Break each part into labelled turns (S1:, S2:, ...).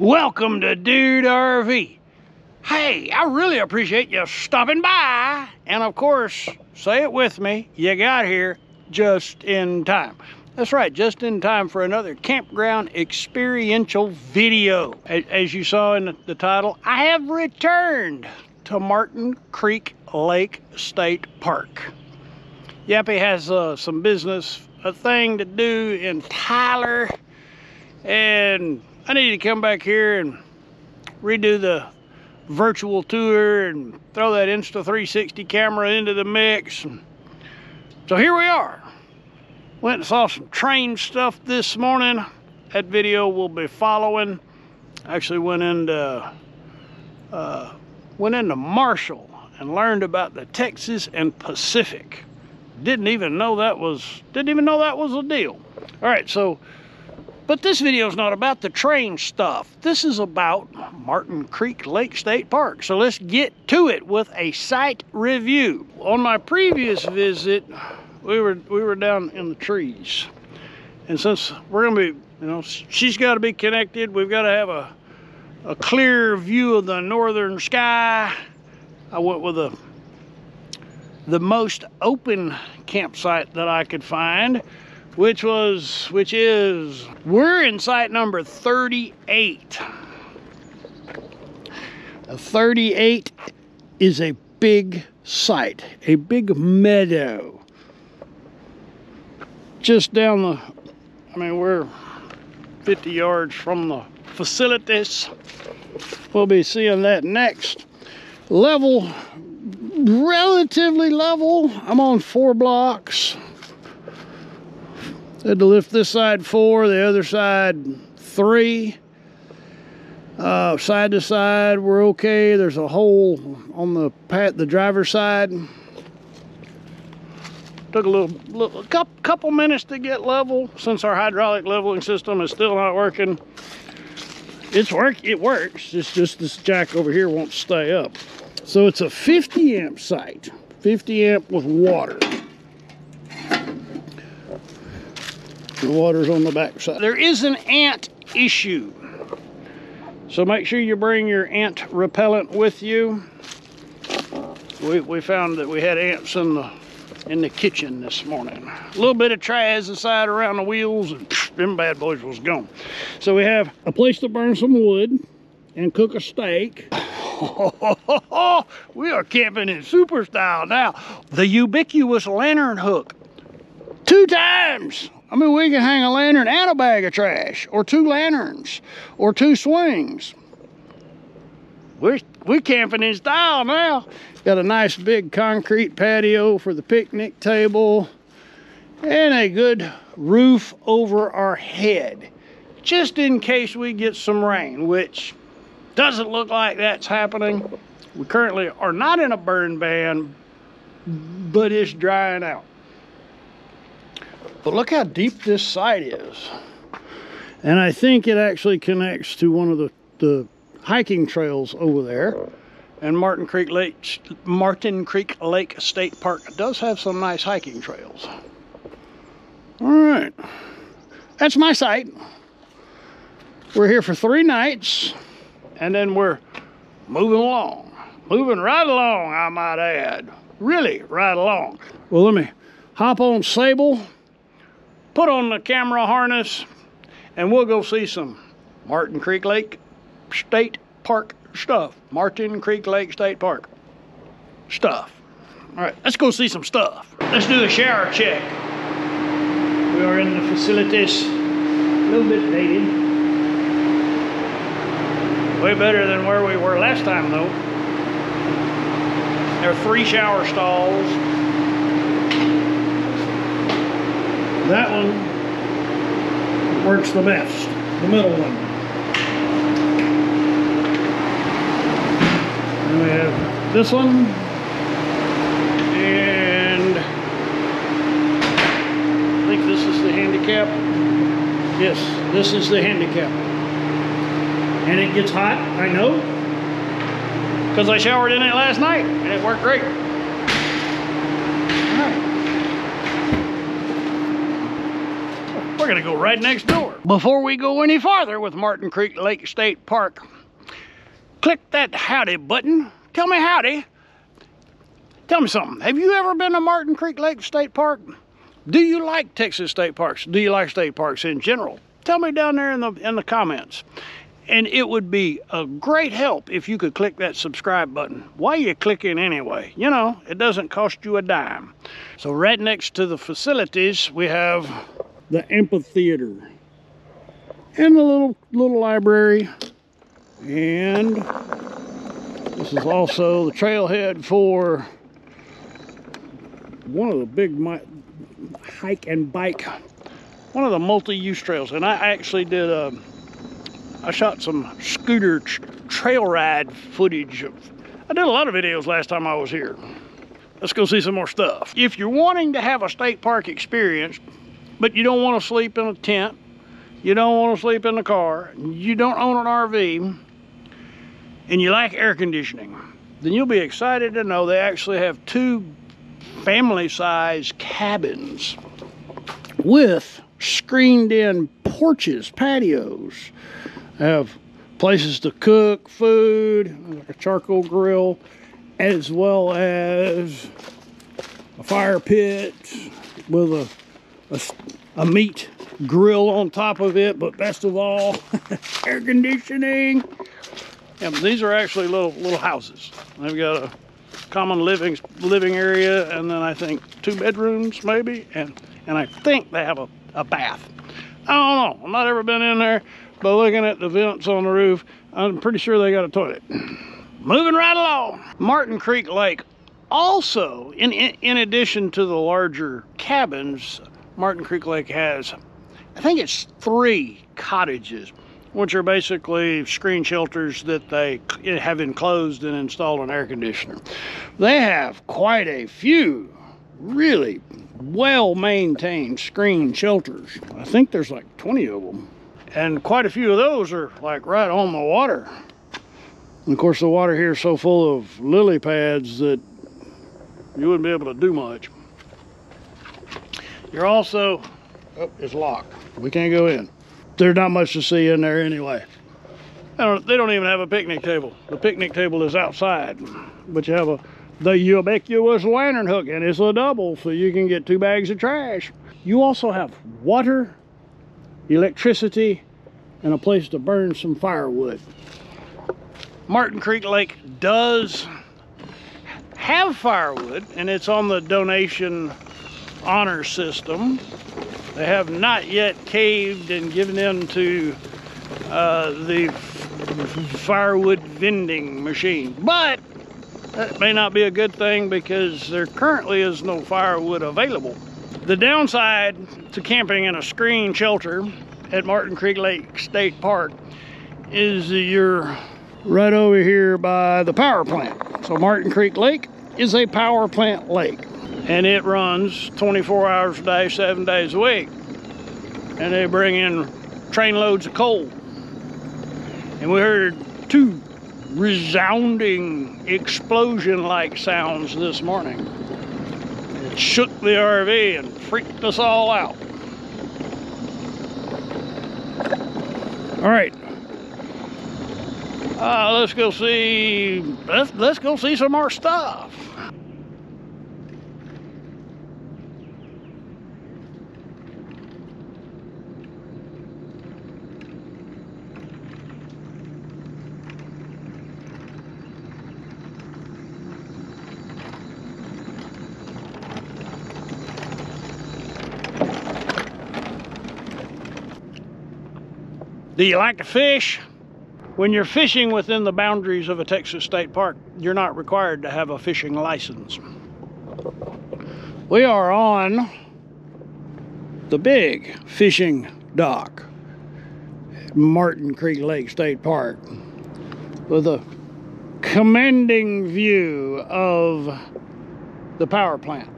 S1: Welcome to Dude RV. Hey, I really appreciate you stopping by. And of course, say it with me, you got here just in time. That's right, just in time for another campground experiential video. As you saw in the title, I have returned to Martin Creek Lake State Park. Yappy has uh, some business, a thing to do in Tyler, and I need to come back here and redo the virtual tour and throw that Insta360 camera into the mix. So here we are. Went and saw some train stuff this morning. That video will be following. Actually went into uh, went into Marshall and learned about the Texas and Pacific. Didn't even know that was didn't even know that was a deal. All right, so but this video is not about the train stuff. This is about Martin Creek Lake State Park. So let's get to it with a site review. On my previous visit, we were we were down in the trees. And since we're gonna be, you know, she's gotta be connected, we've gotta have a, a clear view of the northern sky. I went with a the most open campsite that I could find which was, which is, we're in site number 38. 38 is a big site, a big meadow. Just down the, I mean, we're 50 yards from the facilities. We'll be seeing that next. Level, relatively level. I'm on four blocks. Had to lift this side four, the other side three. Uh, side to side, we're okay. There's a hole on the pat, the driver's side. Took a little, little couple, couple minutes to get level since our hydraulic leveling system is still not working. It's work, it works. It's just this jack over here won't stay up. So it's a 50 amp site, 50 amp with water. The water's on the back side. There is an ant issue. So make sure you bring your ant repellent with you. We, we found that we had ants in the in the kitchen this morning. A little bit of trash inside around the wheels and psh, them bad boys was gone. So we have a place to burn some wood and cook a steak. we are camping in super style now. The ubiquitous lantern hook. Two times I mean, we can hang a lantern and a bag of trash, or two lanterns, or two swings. We're, we're camping in style now. Got a nice big concrete patio for the picnic table, and a good roof over our head, just in case we get some rain, which doesn't look like that's happening. We currently are not in a burn ban, but it's drying out. But look how deep this site is. And I think it actually connects to one of the, the hiking trails over there. And Martin Creek Lake, Martin Creek Lake State Park does have some nice hiking trails. All right, that's my site. We're here for three nights, and then we're moving along. Moving right along, I might add. Really, right along. Well, let me hop on Sable put on the camera harness, and we'll go see some Martin Creek Lake State Park stuff. Martin Creek Lake State Park stuff. All right, let's go see some stuff. Let's do a shower check. We are in the facilities, a little bit dated. Way better than where we were last time though. There are three shower stalls, That one works the best, the middle one. And we have this one, and I think this is the handicap. Yes, this is the handicap. And it gets hot, I know, because I showered in it last night, and it worked great. All right. Gonna go right next door. Before we go any farther with Martin Creek Lake State Park, click that howdy button. Tell me howdy. Tell me something. Have you ever been to Martin Creek Lake State Park? Do you like Texas state parks? Do you like state parks in general? Tell me down there in the in the comments. And it would be a great help if you could click that subscribe button. Why are you clicking anyway? You know, it doesn't cost you a dime. So right next to the facilities, we have the amphitheater and the little little library. And this is also the trailhead for one of the big hike and bike, one of the multi-use trails. And I actually did a I shot some scooter trail ride footage. I did a lot of videos last time I was here. Let's go see some more stuff. If you're wanting to have a state park experience, but you don't want to sleep in a tent, you don't want to sleep in the car, you don't own an RV, and you like air conditioning, then you'll be excited to know they actually have two family-size cabins with screened in porches, patios have places to cook food, like a charcoal grill, as well as a fire pit with a, a, a meat grill on top of it, but best of all, air conditioning. Yeah, these are actually little little houses. They've got a common living living area, and then I think two bedrooms maybe, and and I think they have a, a bath. I don't know. I've not ever been in there, but looking at the vents on the roof, I'm pretty sure they got a toilet. Moving right along. Martin Creek Lake also, in, in, in addition to the larger cabins, Martin Creek Lake has, I think it's three cottages, which are basically screen shelters that they have enclosed and installed an air conditioner. They have quite a few really well-maintained screen shelters. I think there's like 20 of them. And quite a few of those are like right on the water. And of course the water here is so full of lily pads that you wouldn't be able to do much. You're also, oh, it's locked. We can't go in. There's not much to see in there anyway. Don't, they don't even have a picnic table. The picnic table is outside, but you have a the ubiquitous lantern hook and it's a double so you can get two bags of trash. You also have water electricity, and a place to burn some firewood. Martin Creek Lake does have firewood, and it's on the donation honor system. They have not yet caved and given in to uh, the firewood vending machine. But that may not be a good thing because there currently is no firewood available. The downside to camping in a screen shelter at Martin Creek Lake State Park is you're right over here by the power plant. So Martin Creek Lake is a power plant lake and it runs 24 hours a day, seven days a week. And they bring in train loads of coal. And we heard two resounding explosion-like sounds this morning It shook the RV and freaked us all out. All right. Uh, let's go see, let's, let's go see some more stuff. Do you like to fish? When you're fishing within the boundaries of a Texas state park, you're not required to have a fishing license. We are on the big fishing dock, Martin Creek Lake State Park, with a commanding view of the power plant.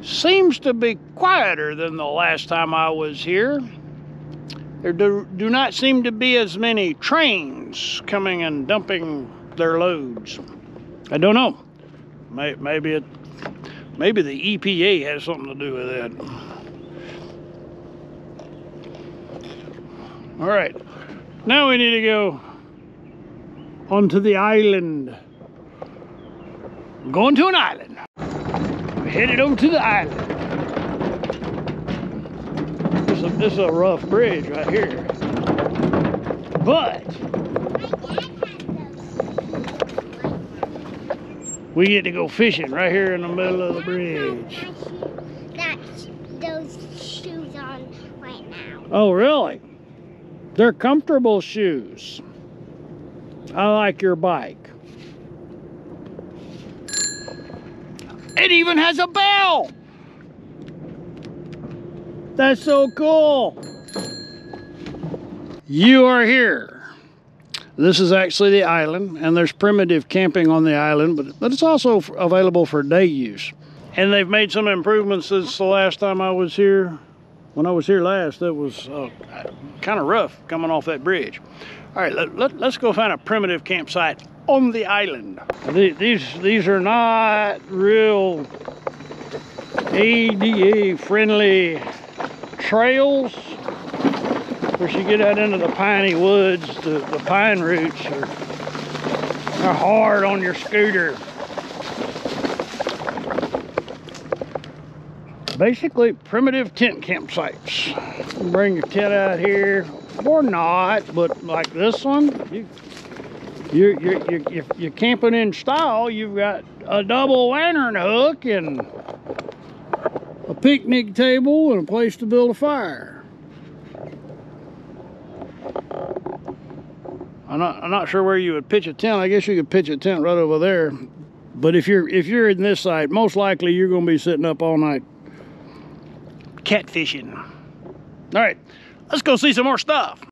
S1: Seems to be quieter than the last time I was here. There do, do not seem to be as many trains coming and dumping their loads. I don't know. Maybe it, maybe the EPA has something to do with that. All right, now we need to go onto the island. I'm going to an island. We're headed over to the island. A, this is a rough bridge right here. But we get to go fishing right here in the middle of the bridge. Oh, really? They're comfortable shoes. I like your bike. It even has a bell. That's so cool. You are here. This is actually the island, and there's primitive camping on the island, but, but it's also available for day use. And they've made some improvements since the last time I was here. When I was here last, it was uh, kind of rough coming off that bridge. All right, let, let, let's go find a primitive campsite on the island. The- These, these are not real ADA friendly trails. Course, you get out into the piney woods, the, the pine roots are, are hard on your scooter. Basically, primitive tent campsites. Bring your tent out here, or not, but like this one, you, you're, you're, you're, you're, camping in style. You've got a double lantern hook and picnic table and a place to build a fire. I'm not, I'm not sure where you would pitch a tent. I guess you could pitch a tent right over there. But if you're if you're in this site, most likely you're going to be sitting up all night catfishing. All right, let's go see some more stuff.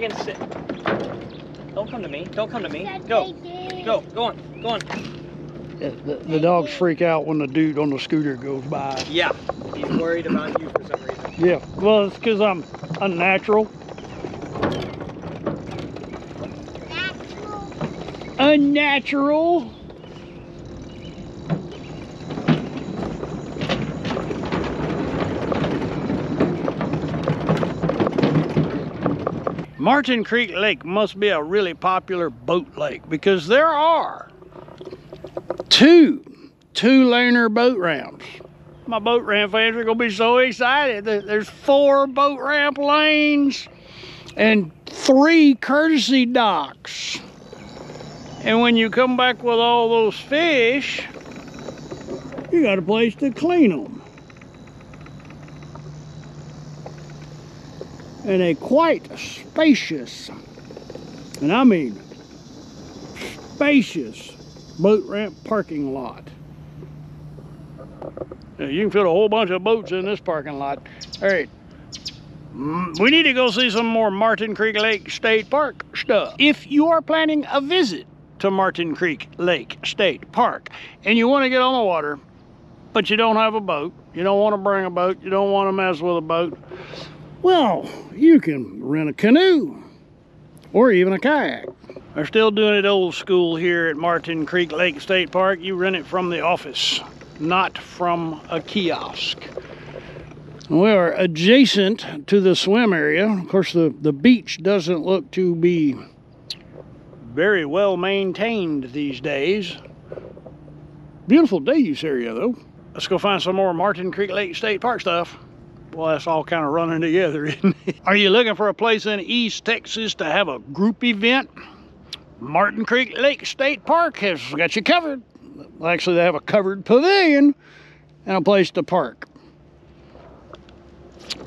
S2: Friggin' sit. Don't come to me. Don't come to me. Go. Go. Go on. Go on.
S1: Yeah, The, the dogs freak out when the dude on the scooter goes by.
S2: Yeah. He's worried about you for some reason.
S1: Yeah, well, it's because I'm unnatural.
S3: Natural.
S1: Unnatural. Martin Creek Lake must be a really popular boat lake because there are two two laner boat ramps. My boat ramp fans are gonna be so excited. There's four boat ramp lanes and three courtesy docks. And when you come back with all those fish, you got a place to clean them. And a quite spacious, and I mean spacious, boat ramp parking lot. You can fit a whole bunch of boats in this parking lot. All right. Mm, We need to go see some more Martin Creek Lake State Park stuff. If you are planning a visit to Martin Creek Lake State Park and you want to get on the water, but you don't have a boat, you don't want to bring a boat, you don't want to mess with a boat, well, you can rent a canoe or even a kayak. They're still doing it old school here at Martin Creek Lake State Park. You rent it from the office, not from a kiosk. We are adjacent to the swim area. Of course, the, the beach doesn't look to be very well maintained these days. Beautiful day use area, though. Let's go find some more Martin Creek Lake State Park stuff. Well, that's all kind of running together, isn't it? Are you looking for a place in East Texas to have a group event? Martin Creek Lake State Park has got you covered. Actually, they have a covered pavilion and a place to park.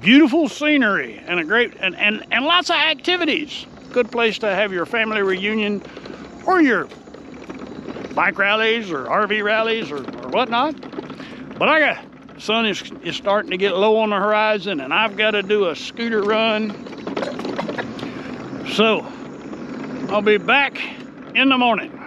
S1: Beautiful scenery and a great and, and, and lots of activities. Good place to have your family reunion or your bike rallies or RV rallies or, or whatnot. But I got sun is, is starting to get low on the horizon and I've got to do a scooter run. So I'll be back in the morning.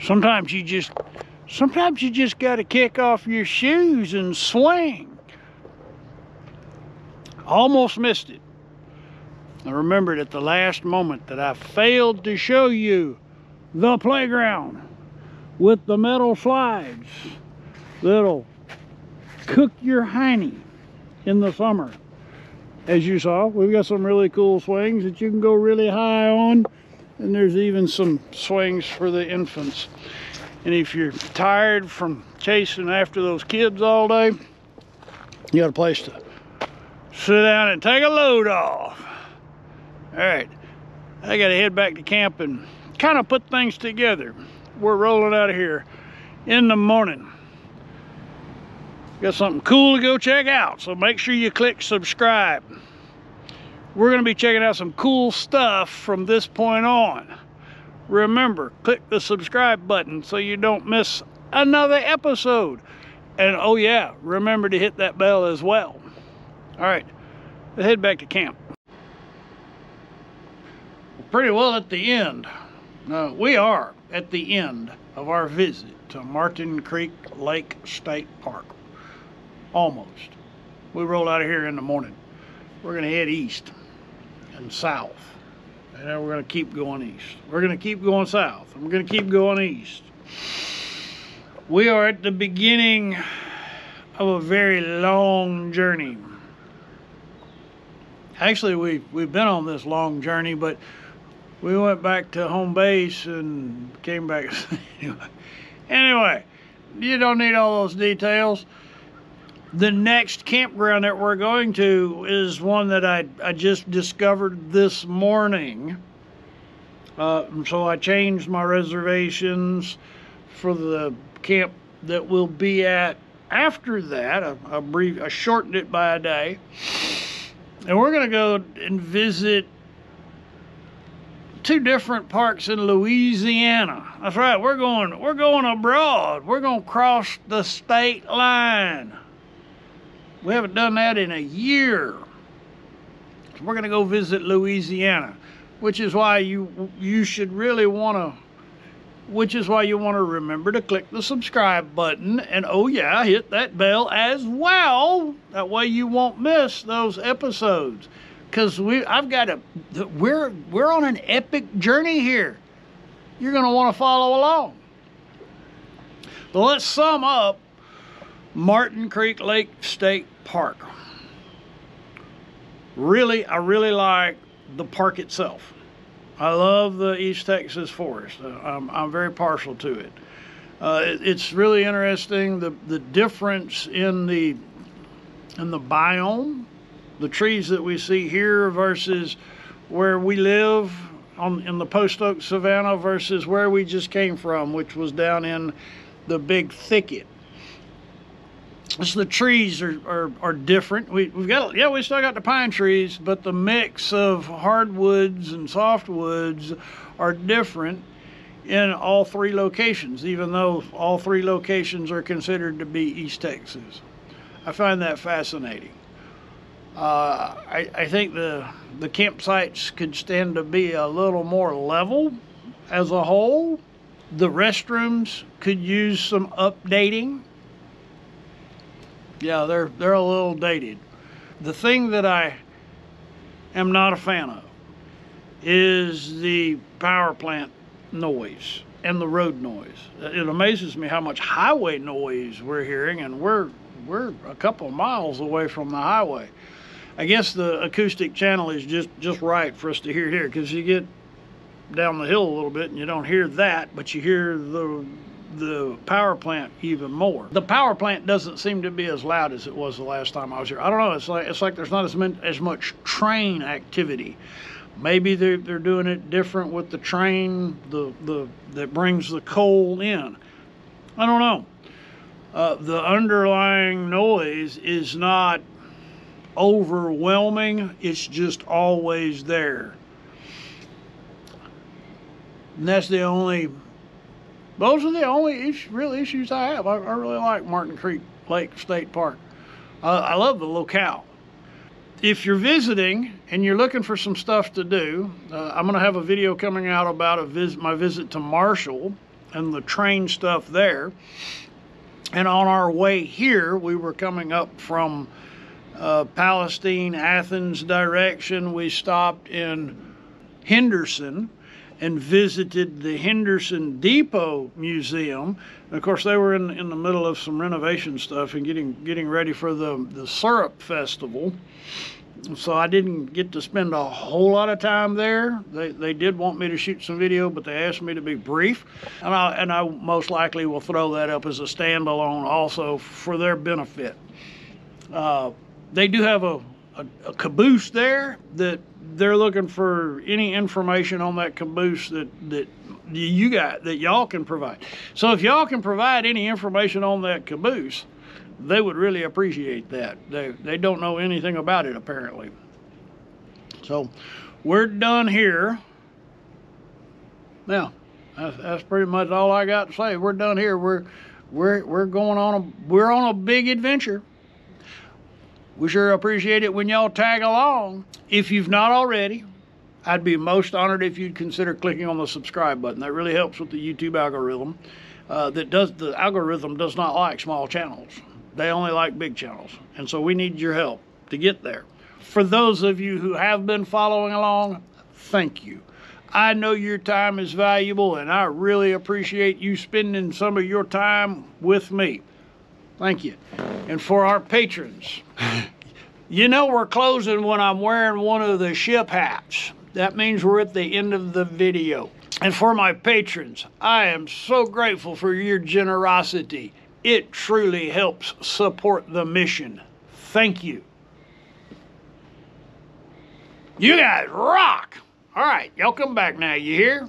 S1: Sometimes you just sometimes you just got to kick off your shoes and swing. Almost missed it. I remembered at the last moment that I failed to show you the playground with the metal slides that'll cook your hiney in the summer. As you saw, we've got some really cool swings that you can go really high on. And there's even some swings for the infants. And if you're tired from chasing after those kids all day, you got a place to sit down and take a load off. All right, I got to head back to camp and kind of put things together. We're rolling out of here in the morning. Got something cool to go check out, so make sure you click subscribe. We're to be checking out some cool stuff from this point on. Remember, click the subscribe button so you don't miss another episode. And oh yeah, remember to hit that bell as well. All right, let's head back to camp. Pretty well at the end. We are at the end of our visit to Martin Creek Lake State Park. Almost. We roll out of here in the morning. We're going to head east and south. And then we're going to keep going east. We're going to keep going south. And we're going to keep going east. We are at the beginning of a very long journey. Actually, we've, we've been on this long journey, but we went back to home base and came back. anyway, you don't need all those details the next campground that we're going to is one that I, I just discovered this morning. Uh, so I changed my reservations for the camp that we'll be at after that. I, I, brief, I shortened it by a day. And we're going to go and visit two different parks in Louisiana. That's right. We're going we're going abroad. We're going to cross the state line. We haven't done that in a year. So we're going to go visit Louisiana, which is why you you should really want to which is why you want to remember to click the subscribe button and oh yeah, hit that bell as well. That way you won't miss those episodes. Cuz we I've got a we're we're on an epic journey here. You're going to want to follow along. But let's sum up Martin Creek Lake State Park. Really, I really like the park itself. I love the East Texas forest. Uh, I'm, I'm very partial to it. Uh, it. It's really interesting the the difference in the in the biome, the trees that we see here versus where we live on in the post oak savanna versus where we just came from, which was down in the big thicket. So the trees are, are, are different. We, we've got, yeah, we still got the pine trees, but the mix of hardwoods and softwoods are different in all three locations, even though all three locations are considered to be East Texas. I find that fascinating. Uh, I, I think the, the campsites could stand to be a little more level as a whole. The restrooms could use some updating yeah, they're they're a little dated. The thing that I am not a fan of is the power plant noise and the road noise. Uh, it amazes me how much highway noise we're hearing, and we're we're a couple of miles away from the highway. I guess the acoustic channel is just just right for us to hear here because you get down the hill a little bit and you don't hear that, but you hear the the power plant even more. The power plant doesn't seem to be as loud as it was the last time I was here. I don't know. It's like it's like there's not as many, as much train activity. Maybe they're they're doing it different with the train the the that brings the coal in. I don't know. Uh, the underlying noise is not overwhelming. It's just always there. And that's the only those are the only real issues I have. I, I, really like Martin Creek Lake State Park. Uh, I love the locale. If you're visiting and you're looking for some stuff to do, uh, I'm going to have a video coming out about a visit, my visit to Marshall. and the train stuff there. And on our way here, we were coming up from uh, Palestine, Athens direction. We stopped in Henderson and visited the Henderson Depot Museum. And of course, they were in, in the middle of some renovation stuff and getting getting ready for the, the syrup festival. So I didn't get to spend a whole lot of time there. They, they did want me to shoot some video, but they asked me to be brief. And I, and I most likely will throw that up as a standalone also for their benefit. Uh, they do have a, a, a caboose there that they're looking for any information on that caboose that, that you got that y'all can provide. So if y'all can provide any information on that caboose, they would really appreciate that. They they don't know anything about it apparently. So we're done here. Now, that's, that's pretty much all I got to say. We're done here. We're we're we're going on a we're on a big adventure. We sure appreciate it when y'all tag along. If you've not already, I'd be most honored if you'd consider clicking on the subscribe button. That really helps with the YouTube algorithm. Uh, that does the algorithm does not like small channels. They only like big channels, and so we need your help to get there. For those of you who have been following along, thank you. I know your time is valuable, and I really appreciate you spending some of your time with me. Thank you. And for our patrons, you know we're closing when I'm wearing one of the ship hats. That means we're at the end of the video. And for my patrons, I am so grateful for your generosity. It truly helps support the mission. Thank you. You guys rock! All right, y'all come back now, you hear?